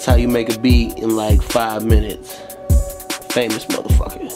That's how you make a beat in like five minutes. Famous motherfucker.